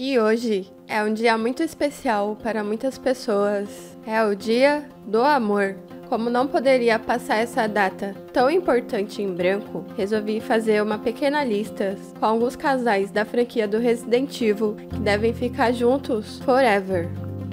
E hoje é um dia muito especial para muitas pessoas. É o Dia do Amor. Como não poderia passar essa data tão importante em branco, resolvi fazer uma pequena lista com alguns casais da franquia do Resident Evil que devem ficar juntos forever.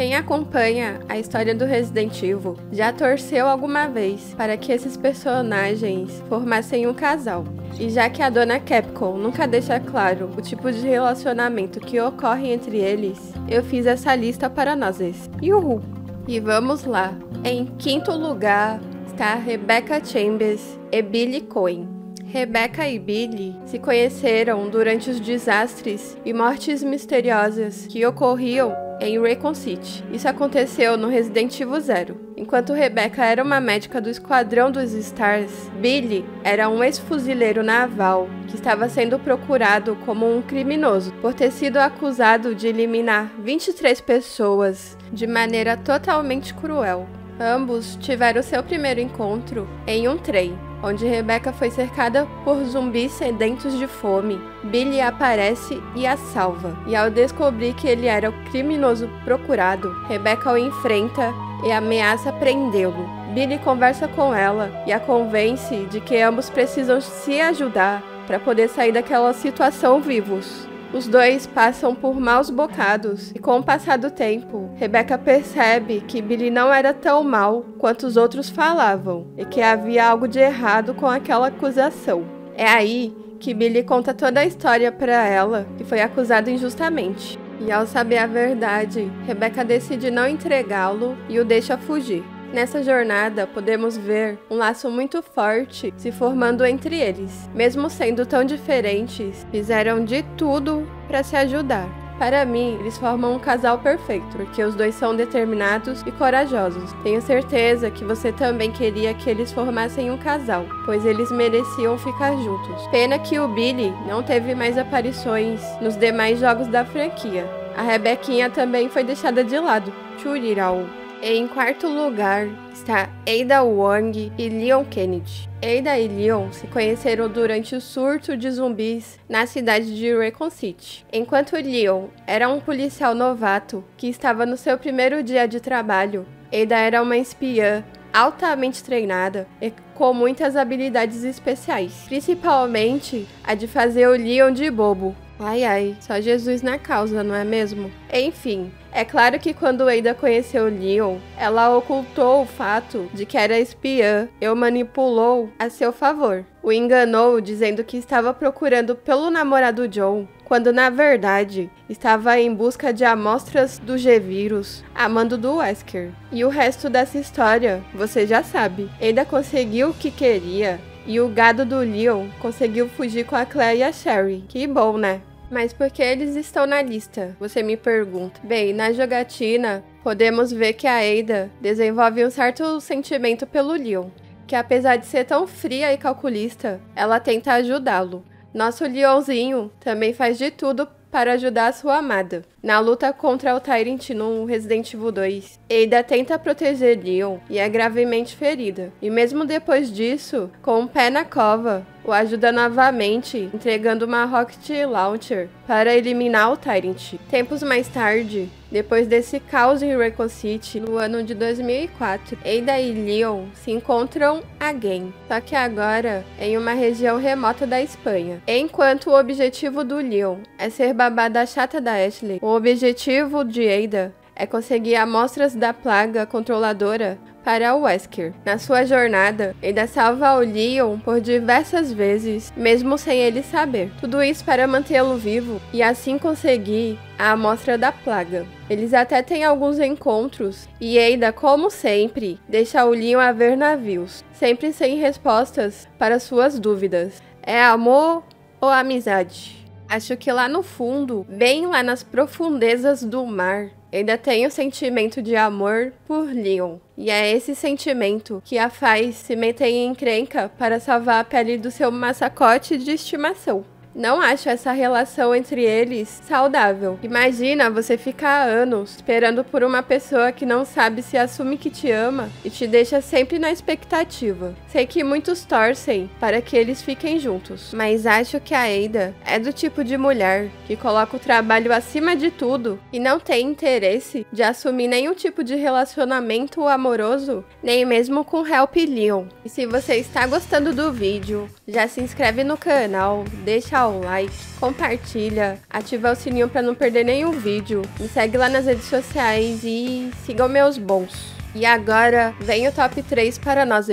Quem acompanha a história do Resident Evil já torceu alguma vez para que esses personagens formassem um casal. E já que a dona Capcom nunca deixa claro o tipo de relacionamento que ocorre entre eles, eu fiz essa lista para nós. Yuhu! E vamos lá. Em quinto lugar está Rebecca Chambers e Billy Cohen. Rebecca e Billy se conheceram durante os desastres e mortes misteriosas que ocorriam em Raycon City. Isso aconteceu no Resident Evil Zero. Enquanto Rebecca era uma médica do Esquadrão dos Stars, Billy era um ex-fuzileiro naval que estava sendo procurado como um criminoso por ter sido acusado de eliminar 23 pessoas de maneira totalmente cruel. Ambos tiveram seu primeiro encontro em um trem, onde Rebecca foi cercada por zumbis sedentos de fome. Billy aparece e a salva, e ao descobrir que ele era o criminoso procurado, Rebecca o enfrenta e ameaça prendê-lo. Billy conversa com ela e a convence de que ambos precisam se ajudar para poder sair daquela situação vivos. Os dois passam por maus bocados e com o passar do tempo, Rebecca percebe que Billy não era tão mal quanto os outros falavam e que havia algo de errado com aquela acusação. É aí que Billy conta toda a história para ela, que foi acusado injustamente. E ao saber a verdade, Rebecca decide não entregá-lo e o deixa fugir. Nessa jornada, podemos ver um laço muito forte se formando entre eles. Mesmo sendo tão diferentes, fizeram de tudo para se ajudar. Para mim, eles formam um casal perfeito, porque os dois são determinados e corajosos. Tenho certeza que você também queria que eles formassem um casal, pois eles mereciam ficar juntos. Pena que o Billy não teve mais aparições nos demais jogos da franquia. A Rebequinha também foi deixada de lado. Churirau. Em quarto lugar está Ada Wong e Leon Kennedy. Ada e Leon se conheceram durante o surto de zumbis na cidade de Recon City. Enquanto Leon era um policial novato que estava no seu primeiro dia de trabalho, Ada era uma espiã altamente treinada e com muitas habilidades especiais, principalmente a de fazer o Leon de bobo. Ai ai, só Jesus na causa, não é mesmo? Enfim, é claro que quando Ada conheceu Leon, ela ocultou o fato de que era espiã e o manipulou a seu favor. O enganou dizendo que estava procurando pelo namorado John, quando na verdade estava em busca de amostras do G-Vírus, amando do Wesker. E o resto dessa história você já sabe. Ada conseguiu o que queria e o gado do Leon conseguiu fugir com a Claire e a Sherry. Que bom, né? Mas por que eles estão na lista? Você me pergunta. Bem, na jogatina, podemos ver que a Ada desenvolve um certo sentimento pelo Leon, que apesar de ser tão fria e calculista, ela tenta ajudá-lo. Nosso Leonzinho também faz de tudo para ajudar sua amada. Na luta contra o Tyrant no Resident Evil 2, Ada tenta proteger Leon e é gravemente ferida. E mesmo depois disso, com o pé na cova, o ajuda novamente, entregando uma Rocket Launcher para eliminar o Tyrant. Tempos mais tarde, depois desse caos em Raccoon City, no ano de 2004, Ada e Leon se encontram again, só que agora em uma região remota da Espanha. Enquanto o objetivo do Leon é ser babada chata da Ashley, o objetivo de Ada é conseguir amostras da plaga controladora para o Wesker. Na sua jornada, ele salva o Leon por diversas vezes, mesmo sem ele saber. Tudo isso para mantê-lo vivo e assim conseguir a amostra da plaga. Eles até têm alguns encontros e Ada, como sempre, deixa o Leon a ver navios, sempre sem respostas para suas dúvidas. É amor ou amizade? Acho que lá no fundo, bem lá nas profundezas do mar, ainda tem o sentimento de amor por Leon. E é esse sentimento que a faz se meter em encrenca para salvar a pele do seu massacote de estimação. Não acho essa relação entre eles saudável. Imagina você ficar anos esperando por uma pessoa que não sabe se assume que te ama e te deixa sempre na expectativa. Sei que muitos torcem para que eles fiquem juntos, mas acho que a Ada é do tipo de mulher que coloca o trabalho acima de tudo e não tem interesse de assumir nenhum tipo de relacionamento amoroso, nem mesmo com Help Leon. E se você está gostando do vídeo, já se inscreve no canal, deixa o like, compartilha, ativa o sininho para não perder nenhum vídeo, me segue lá nas redes sociais e sigam meus bons. E agora vem o top 3 para nós.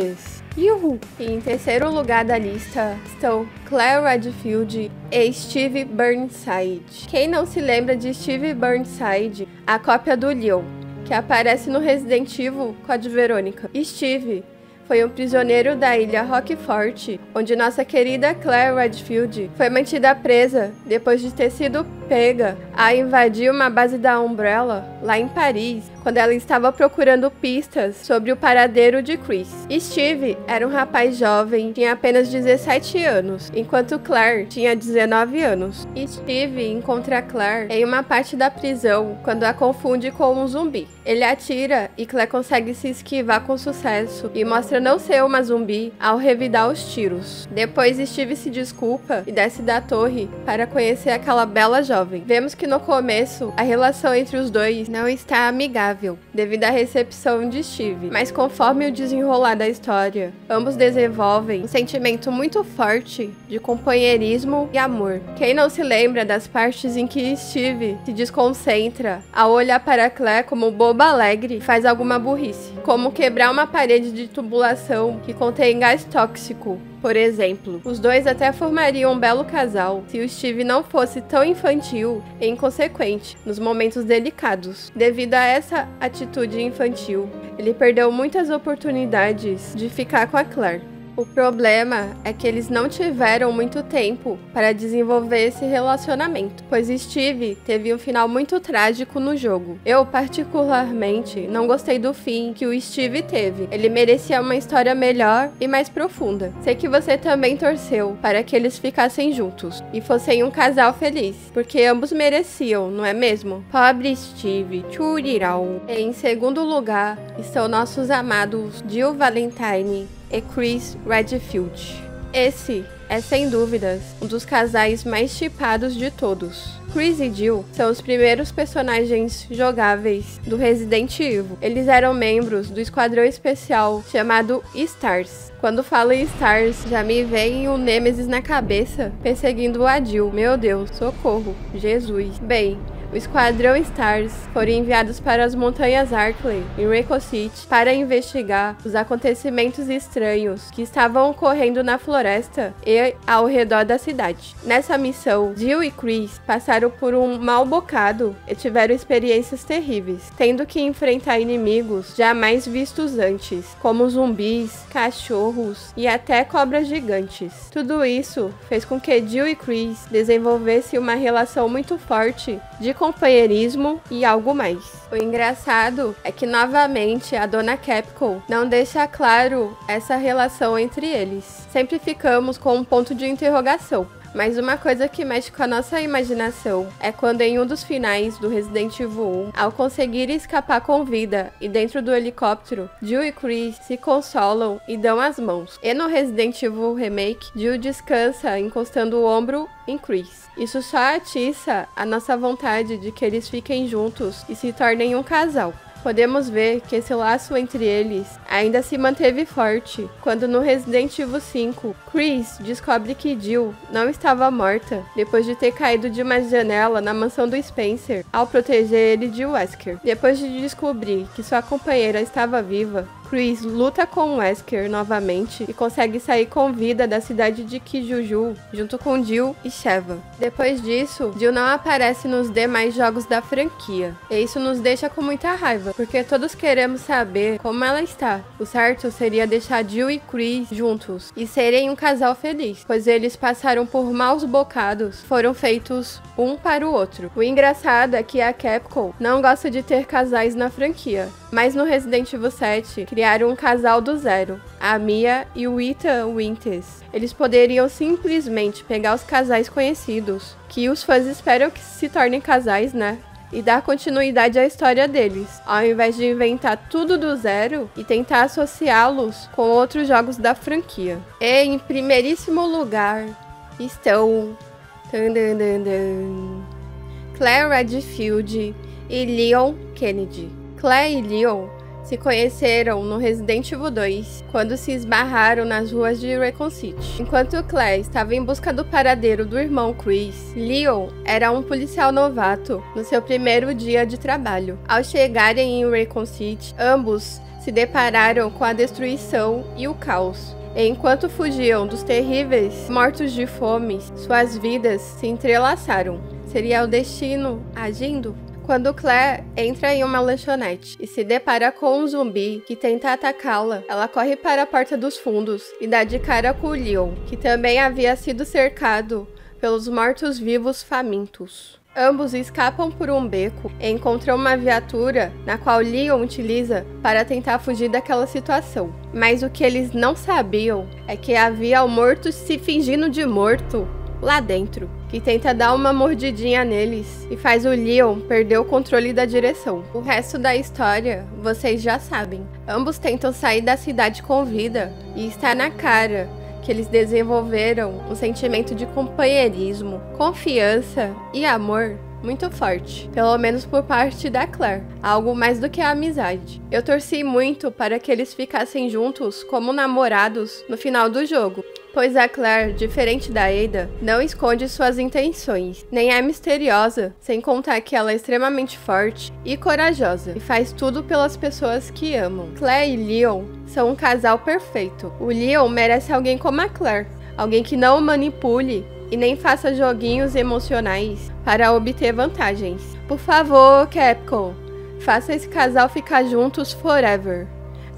Yuhu! E em terceiro lugar da lista estão Claire Redfield e Steve Burnside. Quem não se lembra de Steve Burnside, a cópia do Leon, que aparece no Resident Evil com a de Verônica. Steve foi um prisioneiro da ilha Rockfort, onde nossa querida Claire Redfield foi mantida presa depois de ter sido pega a invadir uma base da Umbrella lá em Paris, quando ela estava procurando pistas sobre o paradeiro de Chris. Steve era um rapaz jovem, tinha apenas 17 anos, enquanto Claire tinha 19 anos. Steve encontra Claire em uma parte da prisão quando a confunde com um zumbi. Ele atira e Claire consegue se esquivar com sucesso e mostra não ser uma zumbi ao revidar os tiros. Depois Steve se desculpa e desce da torre para conhecer aquela bela jovem. Vemos que no começo a relação entre os dois não está amigável devido à recepção de Steve, mas conforme o desenrolar da história, ambos desenvolvem um sentimento muito forte de companheirismo e amor. Quem não se lembra das partes em que Steve se desconcentra ao olhar para Claire como boba alegre faz alguma burrice, como quebrar uma parede de tubulação que contém gás tóxico por exemplo, os dois até formariam um belo casal se o Steve não fosse tão infantil e inconsequente nos momentos delicados. Devido a essa atitude infantil, ele perdeu muitas oportunidades de ficar com a Claire. O problema é que eles não tiveram muito tempo para desenvolver esse relacionamento, pois Steve teve um final muito trágico no jogo. Eu, particularmente, não gostei do fim que o Steve teve. Ele merecia uma história melhor e mais profunda. Sei que você também torceu para que eles ficassem juntos e fossem um casal feliz, porque ambos mereciam, não é mesmo? Pobre Steve, churirau. Em segundo lugar estão nossos amados Jill Valentine e Chris Redfield. Esse é sem dúvidas um dos casais mais chipados de todos. Chris e Jill são os primeiros personagens jogáveis do Resident Evil. Eles eram membros do esquadrão especial chamado Stars. Quando falo em Stars, já me vem o Nemesis na cabeça perseguindo a Jill. Meu Deus, socorro, Jesus. Bem, o Esquadrão Stars foram enviados para as Montanhas Arkley, em Rayco City, para investigar os acontecimentos estranhos que estavam ocorrendo na floresta e ao redor da cidade. Nessa missão, Jill e Chris passaram por um mau bocado e tiveram experiências terríveis, tendo que enfrentar inimigos jamais vistos antes, como zumbis, cachorros e até cobras gigantes. Tudo isso fez com que Jill e Chris desenvolvessem uma relação muito forte de companheirismo e algo mais. O engraçado é que novamente a dona Capcom não deixa claro essa relação entre eles. Sempre ficamos com um ponto de interrogação. Mas uma coisa que mexe com a nossa imaginação é quando em um dos finais do Resident Evil 1, ao conseguir escapar com vida e dentro do helicóptero, Jill e Chris se consolam e dão as mãos. E no Resident Evil Remake, Jill descansa encostando o ombro em Chris. Isso só atiça a nossa vontade de que eles fiquem juntos e se tornem um casal podemos ver que esse laço entre eles ainda se manteve forte quando no Resident Evil 5, Chris descobre que Jill não estava morta depois de ter caído de uma janela na mansão do Spencer ao proteger ele de Wesker. Depois de descobrir que sua companheira estava viva, Chris luta com Wesker novamente e consegue sair com vida da cidade de Kijuju, junto com Jill e Sheva. Depois disso, Jill não aparece nos demais jogos da franquia, e isso nos deixa com muita raiva, porque todos queremos saber como ela está. O certo seria deixar Jill e Chris juntos e serem um casal feliz, pois eles passaram por maus bocados, foram feitos um para o outro. O engraçado é que a Capcom não gosta de ter casais na franquia, mas no Resident Evil 7 criaram um casal do zero. a Mia e o Ethan Winters. Eles poderiam simplesmente pegar os casais conhecidos, que os fãs esperam que se tornem casais, né? E dar continuidade à história deles, ao invés de inventar tudo do zero e tentar associá-los com outros jogos da franquia. E em primeiríssimo lugar estão. Claire Redfield e Leon Kennedy. Claire e Leon se conheceram no Resident Evil 2, quando se esbarraram nas ruas de Raccoon City. Enquanto Claire estava em busca do paradeiro do irmão Chris, Leon era um policial novato no seu primeiro dia de trabalho. Ao chegarem em Raccoon City, ambos se depararam com a destruição e o caos. Enquanto fugiam dos terríveis mortos de fome, suas vidas se entrelaçaram. Seria o destino agindo? Quando Claire entra em uma lanchonete e se depara com um zumbi que tenta atacá-la, ela corre para a porta dos fundos e dá de cara com Leon, que também havia sido cercado pelos mortos-vivos famintos. Ambos escapam por um beco e encontram uma viatura na qual Leon utiliza para tentar fugir daquela situação. Mas o que eles não sabiam é que havia o morto se fingindo de morto lá dentro, que tenta dar uma mordidinha neles e faz o Leon perder o controle da direção. O resto da história vocês já sabem. Ambos tentam sair da cidade com vida e está na cara que eles desenvolveram um sentimento de companheirismo, confiança e amor muito forte, pelo menos por parte da Claire, algo mais do que a amizade. Eu torci muito para que eles ficassem juntos como namorados no final do jogo, pois a Claire, diferente da Ada, não esconde suas intenções, nem é misteriosa, sem contar que ela é extremamente forte e corajosa e faz tudo pelas pessoas que amam. Claire e Leon são um casal perfeito. O Leon merece alguém como a Claire, alguém que não o manipule e nem faça joguinhos emocionais para obter vantagens. Por favor, Capcom, faça esse casal ficar juntos forever.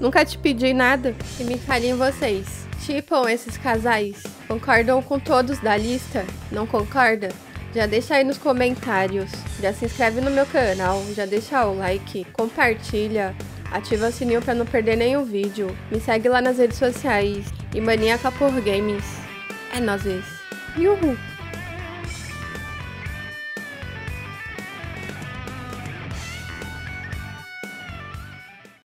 Nunca te pedi nada e me falem vocês. Tipam esses casais? Concordam com todos da lista? Não concorda? Já deixa aí nos comentários, já se inscreve no meu canal, já deixa o like, compartilha, ativa o sininho para não perder nenhum vídeo, me segue lá nas redes sociais e Maníaca por Games. É nós. Yuhu!